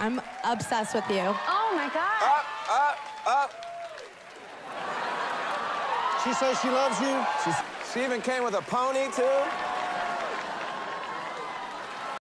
I'm obsessed with you. Oh my God. Up, up, up. She says she loves you. She's, she even came with a pony, too.